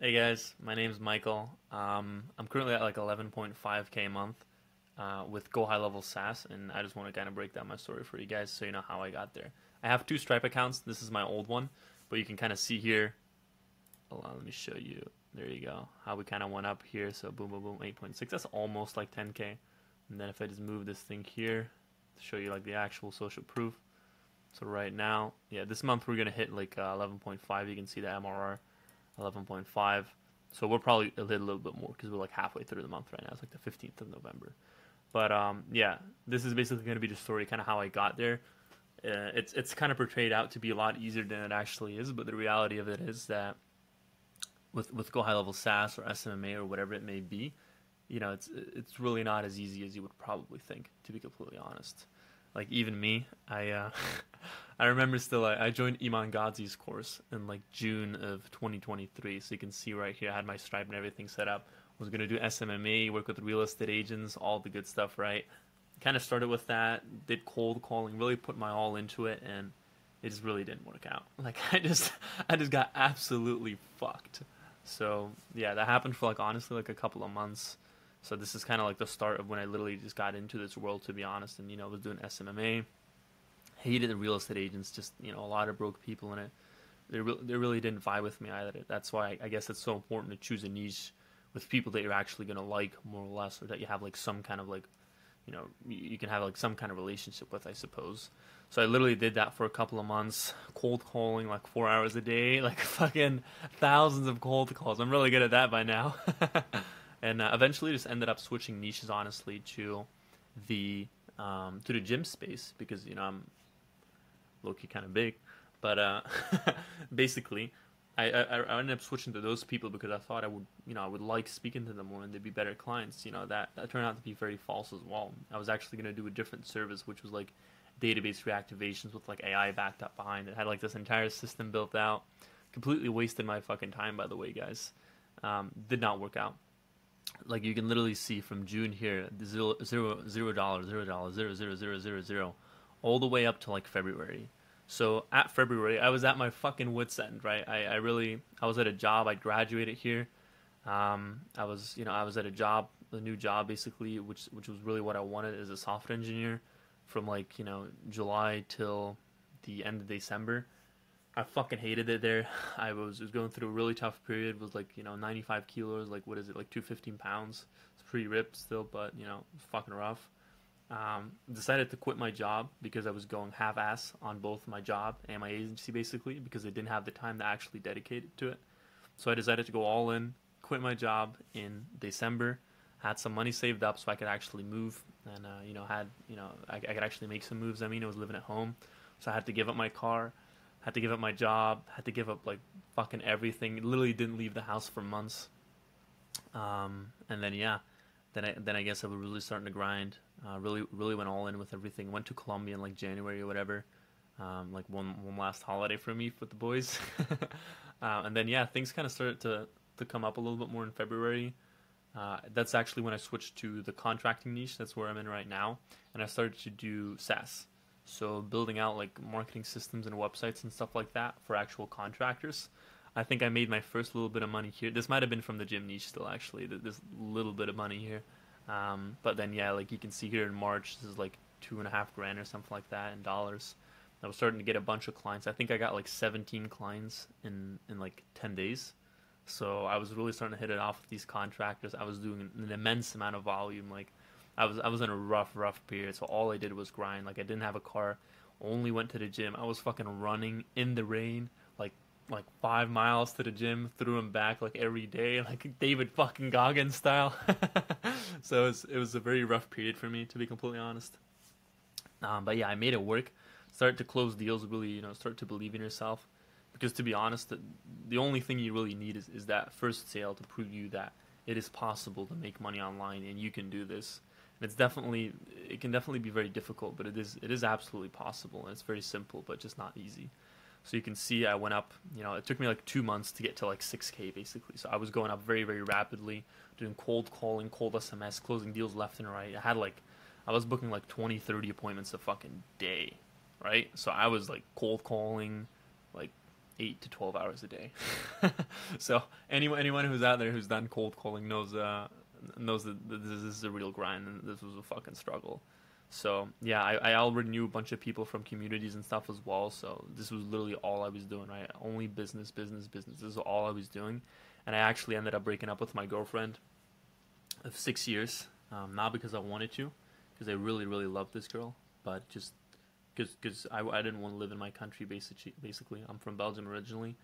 Hey guys, my name's Michael. Um, I'm currently at like 11.5k a month uh, with GoHighLevel SaaS, and I just want to kind of break down my story for you guys so you know how I got there. I have two Stripe accounts. This is my old one, but you can kind of see here. Hold on, let me show you. There you go. How we kind of went up here. So boom, boom, boom, 8.6. That's almost like 10k. And then if I just move this thing here to show you like the actual social proof. So right now, yeah, this month we're gonna hit like uh, 11.5. You can see the MRR, 11.5. So we're probably a little, little bit more because we're like halfway through the month right now. It's like the 15th of November. But um, yeah, this is basically gonna be the story, kind of how I got there. Uh, it's it's kind of portrayed out to be a lot easier than it actually is, but the reality of it is that with with GoHighLevel SaaS or SMMA or whatever it may be, you know, it's it's really not as easy as you would probably think. To be completely honest, like even me, I uh, I remember still I, I joined Iman Gadzhi's course in like June of 2023. So you can see right here, I had my Stripe and everything set up. was gonna do SMMA, work with real estate agents, all the good stuff, right? Kind of started with that, did cold calling, really put my all into it, and it just really didn't work out. Like I just I just got absolutely fucked. So yeah, that happened for like honestly like a couple of months. So this is kind of like the start of when I literally just got into this world, to be honest, and you know was doing SMMA. Hated the real estate agents, just you know a lot of broke people in it. They re- they really didn't vibe with me either. That's why I guess it's so important to choose a niche with people that you're actually gonna like more or less, or that you have like some kind of like, you know, you can have like some kind of relationship with, I suppose. So I literally did that for a couple of months, cold calling like four hours a day, like fucking thousands of cold calls. I'm really good at that by now. and uh, eventually just ended up switching niches honestly to the um, to the gym space because you know I'm low key kind of big, but uh, basically I, I I ended up switching to those people because I thought I would you know I would like speaking to them more and they'd be better clients. You know that that turned out to be very false as well. I was actually going to do a different service which was like database reactivations with like AI backed up behind it. Had like this entire system built out. Completely wasted my fucking time by the way, guys. Um, did not work out like you can literally see from June here, zero zero zero dollars, zero dollars, zero zero zero zero zero, all the way up to like February. So at February, I was at my fucking wits end, right? I, I really, I was at a job. I graduated here. Um, I was, you know, I was at a job, a new job basically, which which was really what I wanted as a software engineer, from like you know July till the end of December. I fucking hated it there. I was, was going through a really tough period. It was like you know 95 kilos, like what is it, like 215 pounds. It's pretty ripped still, but you know fucking rough. Um, decided to quit my job because I was going half-ass on both my job and my agency basically because I didn't have the time to actually dedicate to it. So I decided to go all in, quit my job in December. Had some money saved up so I could actually move, and uh, you know had you know I, I could actually make some moves. I mean, I was living at home, so I had to give up my car had to give up my job, had to give up like fucking everything. Literally didn't leave the house for months. Um, and then yeah, then I then I guess I was really starting to grind. Uh, really really went all in with everything. Went to Colombia in like January or whatever. Um, like one one last holiday for me with the boys. uh, and then yeah, things kind of started to to come up a little bit more in February. Uh, that's actually when I switched to the contracting niche. That's where I'm in right now, and I started to do SaaS. So building out like marketing systems and websites and stuff like that for actual contractors. I think I made my first little bit of money here. This might have been from the gym niche still actually. This little bit of money here. Um, but then yeah, like you can see here in March, this is like two and a half grand or something like that in dollars. I was starting to get a bunch of clients. I think I got like 17 clients in in like 10 days. So I was really starting to hit it off with these contractors. I was doing an immense amount of volume, like I was I was in a rough rough period, so all I did was grind. Like I didn't have a car, only went to the gym. I was fucking running in the rain, like five miles to the gym, threw him back like every day, like David fucking Goggins style. so it was, it was a very rough period for me, to be completely honest. Um, but yeah, I made it work. Start to close deals, really, you know, start to believe in yourself. Because to be honest, the, the only thing you really need is, is that first sale to prove you that it is possible to make money online and you can do this And it's definitely it can definitely be very difficult, but it is it is absolutely possible and it's very simple, but just not easy. So you can see I went up. You know, it took me like two months to get to like 6k basically. So I was going up very very rapidly, doing cold calling, cold SMS, closing deals left and right. I had like I was booking like 20, 30 appointments a fucking day, right? So I was like cold calling, like eight to twelve hours a day. so anyone anyone who's out there who's done cold calling knows uh, knows that this is a real grind and this was a fucking struggle. So yeah, I, I already knew a bunch of people from communities and stuff as well. So this was literally all I was doing, right? Only business, business, business. This is all I was doing, and I actually ended up breaking up with my girlfriend of six years. Um, not because I wanted to, because I really, really loved this girl, but just because I, I didn't want to live in my country. Basically, basically, I'm from Belgium originally,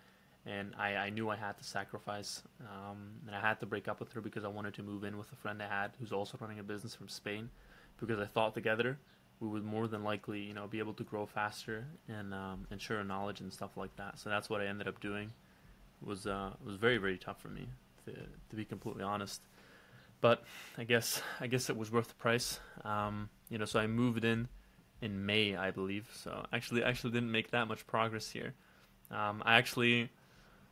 and I, I knew I had to sacrifice, um, and I had to break up with her because I wanted to move in with a friend I had who's also running a business from Spain, because I thought together we would more than likely, you know, be able to grow faster and um, knowledge and stuff like that. So that's what I ended up doing. It was uh, was very very tough for me, to, to be completely honest. But I guess I guess it was worth the price. Um, you know, so I moved in in May, I believe. So actually, actually didn't make that much progress here. Um, I actually,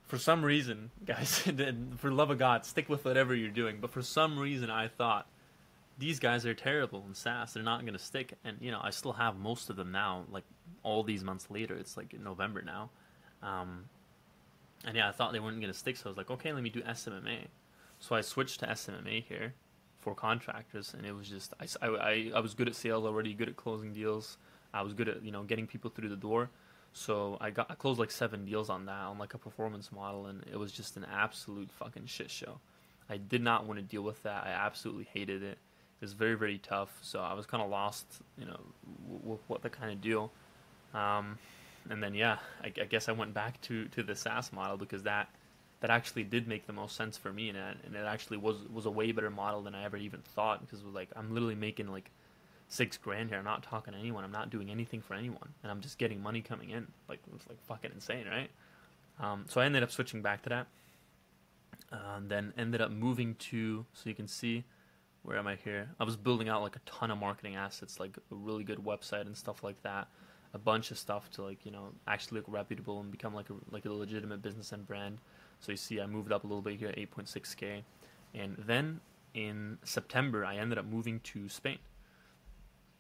for some reason, guys, for love of God, stick with whatever you're doing. But for some reason, I thought these guys are terrible in SaaS. They're not going to stick. And you know, I still have most of them now. Like all these months later, it's like November now. Um, and yeah, I thought they weren't going to stick. So I was like, okay, let me do SMMA. So I switched to SMMA here for contractors, and it was just I, I, I was good at sales already, good at closing deals. I was good at you know getting people through the door. So I got I closed like seven deals on that on like a performance model, and it was just an absolute fucking shit show. I did not want to deal with that. I absolutely hated it. Was very very tough. So I was kind of lost, you know, with what to kind of do. Um, and then yeah, I, I guess I went back to to the SaaS model because that that actually did make the most sense for me, and it, and it actually was was a way better model than I ever even thought because it was like I'm literally making like six grand here. I'm not talking to anyone. I'm not doing anything for anyone, and I'm just getting money coming in. Like it was like fucking insane, right? Um, so I ended up switching back to that, uh, and then ended up moving to. So you can see where am I here? I was building out like a ton of marketing assets, like a really good website and stuff like that. A bunch of stuff to like you know actually look reputable and become like a like a legitimate business and brand. So you see I moved up a little bit here, 8.6k. And then in September, I ended up moving to Spain.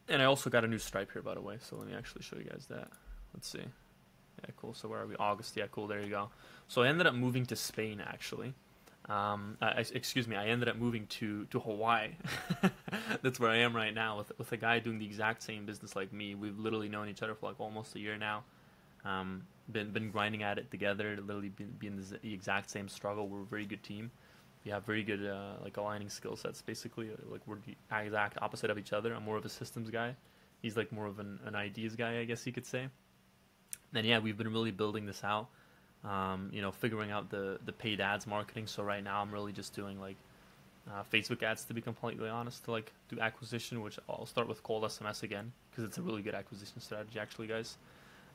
And I also got a new stripe here, by the way. So let me actually show you guys that. Let's see. Yeah, cool. So where are we? August. Yeah, cool. There you go. So I ended up moving to Spain, actually. Um, I, excuse me, I ended up moving to, to Hawaii. That's where I am right now with, with a guy doing the exact same business like me. We've literally known each other for like almost a year now. Um, been been grinding at it together, literally been, been the exact same struggle. We're a very good team. We have very good uh, like aligning skill sets. Basically, like we're the exact opposite of each other. I'm more of a systems guy. He's like more of an, an ideas guy, I guess you could say. And yeah, we've been really building this out. Um, you know, figuring out the the paid ads marketing. So right now, I'm really just doing like uh, Facebook ads to be completely honest to like do acquisition, which I'll start with cold SMS again because it's a really good acquisition strategy actually, guys.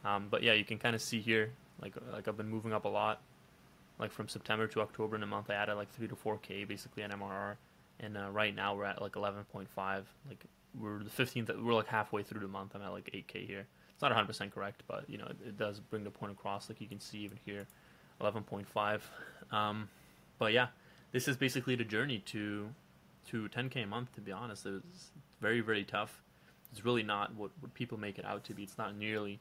Um, but yeah, you can kind of see here, like like I've been moving up a lot. Like from September to October in a month, I added like three to four k basically on MRR, and uh, right now we're at like 11.5. Like we're the 15th, we're like halfway through the month. I'm at like 8k here. It's not 100% correct, but you know it, it does bring the point across. Like you can see even here, 11.5. Um, but yeah, this is basically the journey to to 10k a month. To be honest, it was very very tough. It's really not what, what people make it out to be. It's not nearly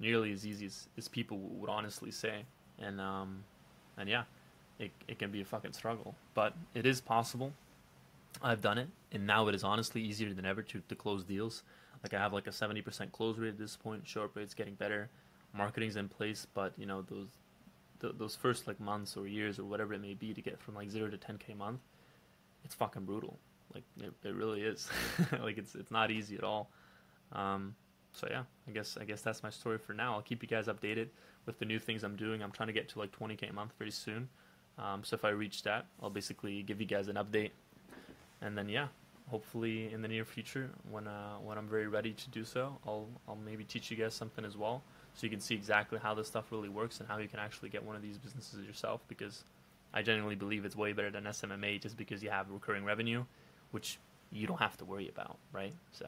nearly as easy as, as people would honestly say. And um, and yeah, it it can be a fucking struggle, but it is possible. I've done it, and now it is honestly easier than ever to, to close deals. Like I have like a seventy percent close rate at this point. Short rate's getting better, marketing's in place, but you know those th- those first like months or years or whatever it may be to get from like zero to ten k a month, it's fucking brutal. Like it, it really is. like it's it's not easy at all. Um, so yeah, I guess I guess that's my story for now. I'll keep you guys updated with the new things I'm doing. I'm trying to get to like 20k a month very soon. Um, so if I reach that, I'll basically give you guys an update, and then yeah, hopefully in the near future, when uh, when I'm very ready to do so, I'll I'll maybe teach you guys something as well, so you can see exactly how this stuff really works and how you can actually get one of these businesses yourself. Because I genuinely believe it's way better than SMMA just because you have recurring revenue, which you don't have to worry about, right? So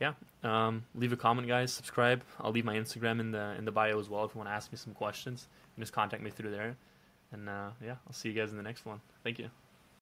yeah, um, leave a comment, guys. Subscribe. I'll leave my Instagram in the in the bio as well if you want to ask me some questions. Just contact me through there. And uh, yeah, I'll see you guys in the next one. Thank you.